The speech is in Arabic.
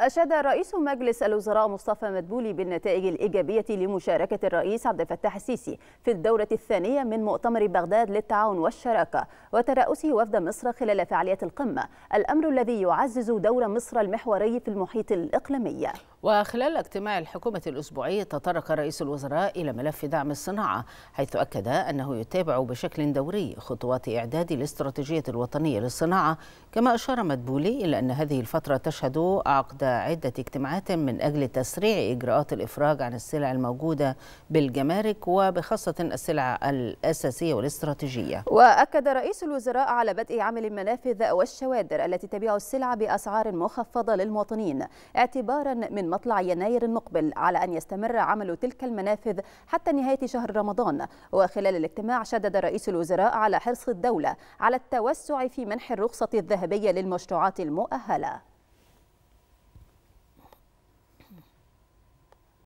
أشاد رئيس مجلس الوزراء مصطفى مدبولي بالنتائج الإيجابية لمشاركة الرئيس عبد الفتاح السيسي في الدورة الثانية من مؤتمر بغداد للتعاون والشراكة وترأسه وفد مصر خلال فعاليات القمة الأمر الذي يعزز دور مصر المحوري في المحيط الإقليمي. وخلال اجتماع الحكومة الأسبوعي تطرق رئيس الوزراء إلى ملف دعم الصناعة حيث أكد أنه يتابع بشكل دوري خطوات إعداد الاستراتيجية الوطنية للصناعة. كما أشار مدبولي إلى أن هذه الفترة تشهد عقد عدة اجتماعات من أجل تسريع إجراءات الإفراج عن السلع الموجودة بالجمارك وبخاصة السلع الأساسية والاستراتيجية. وأكد رئيس الوزراء على بدء عمل المنافذ والشوادر التي تبيع السلع بأسعار مخفضة للمواطنين اعتبارا من مطلع يناير المقبل على أن يستمر عمل تلك المنافذ حتى نهاية شهر رمضان. وخلال الاجتماع شدد رئيس الوزراء على حرص الدولة على التوسع في منح الرخصة الذهبية للمشروعات المؤهلة.